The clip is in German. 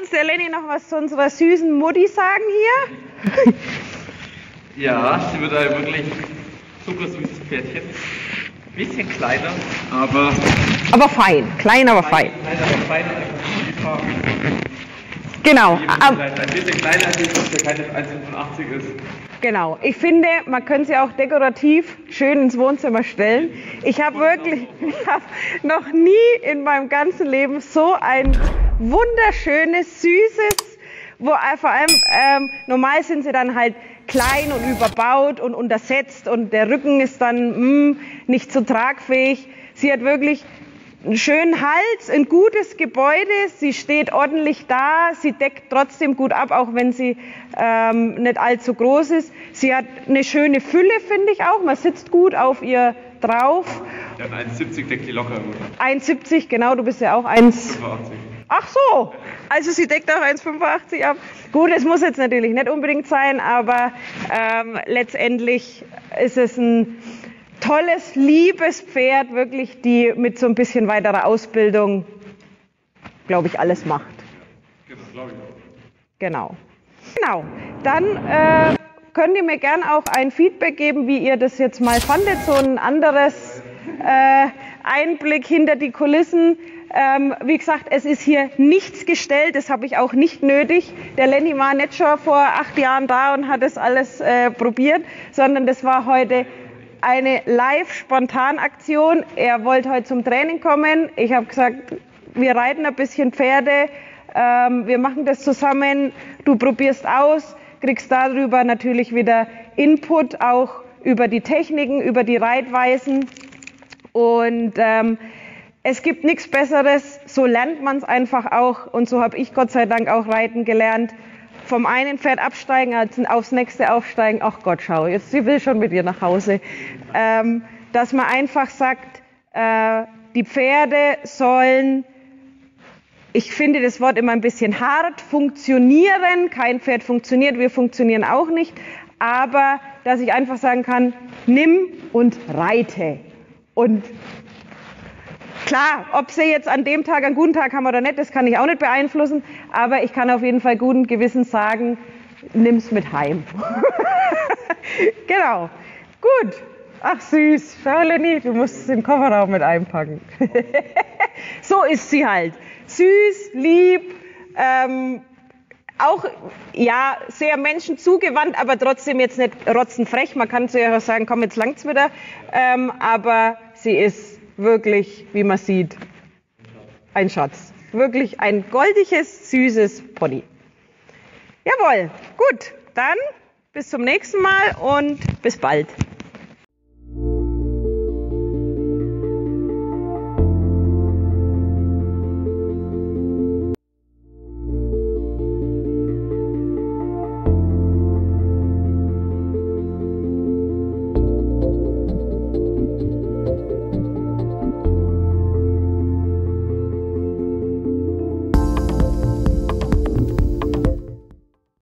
uns der Lenny noch was zu unserer süßen Mutti sagen hier? Ja, sie wird ein wirklich zuckersüßes Pferdchen. Bisschen kleiner, aber. Aber fein, klein, aber fein. Klein, aber fein, Genau. Ein bisschen kleiner, als der keine 1,85 ist. Genau. Ich finde, man könnte sie auch dekorativ schön ins Wohnzimmer stellen. Ich habe wirklich, ich habe noch nie in meinem ganzen Leben so ein wunderschönes, süßes, wo vor allem ähm, normal sind sie dann halt klein und überbaut und untersetzt und der Rücken ist dann mh, hm, nicht so tragfähig. Sie hat wirklich einen schönen Hals, ein gutes Gebäude, sie steht ordentlich da, sie deckt trotzdem gut ab, auch wenn sie ähm, nicht allzu groß ist. Sie hat eine schöne Fülle, finde ich auch. Man sitzt gut auf ihr drauf. Ja, 1,70 deckt die locker gut. 1,70, genau, du bist ja auch 1. 85. Ach so, also sie deckt auch 1,85 ab. Gut, es muss jetzt natürlich nicht unbedingt sein, aber ähm, letztendlich ist es ein tolles, liebes Pferd, wirklich, die mit so ein bisschen weiterer Ausbildung, glaube ich, alles macht. Genau. Genau. Genau. Dann äh, könnt ihr mir gern auch ein Feedback geben, wie ihr das jetzt mal fandet, so ein anderes äh, Einblick hinter die Kulissen. Ähm, wie gesagt, es ist hier nichts gestellt, das habe ich auch nicht nötig. Der Lenny war nicht schon vor acht Jahren da und hat das alles äh, probiert, sondern das war heute eine Live-Spontan-Aktion. Er wollte heute zum Training kommen. Ich habe gesagt, wir reiten ein bisschen Pferde, ähm, wir machen das zusammen, du probierst aus, kriegst darüber natürlich wieder Input, auch über die Techniken, über die Reitweisen. Und ähm, es gibt nichts Besseres, so lernt man es einfach auch und so habe ich Gott sei Dank auch reiten gelernt. Vom einen Pferd absteigen, aufs nächste aufsteigen. Ach Gott, schau, jetzt sie will schon mit dir nach Hause. Ähm, dass man einfach sagt, äh, die Pferde sollen, ich finde das Wort immer ein bisschen hart, funktionieren. Kein Pferd funktioniert, wir funktionieren auch nicht. Aber dass ich einfach sagen kann, nimm und reite. Und Klar, ob sie jetzt an dem Tag einen guten Tag haben oder nicht, das kann ich auch nicht beeinflussen, aber ich kann auf jeden Fall guten Gewissens sagen, nimm's mit heim. genau. Gut. Ach süß. Schau Lenny, du musst es im Kofferraum mit einpacken. so ist sie halt. Süß, lieb, ähm, auch ja sehr menschenzugewandt, aber trotzdem jetzt nicht rotzenfrech. Man kann zu ihr sagen, komm, jetzt langt's wieder. Ähm, aber sie ist wirklich, wie man sieht, ein Schatz. Wirklich ein goldiges, süßes Pony. Jawohl, gut, dann bis zum nächsten Mal und bis bald.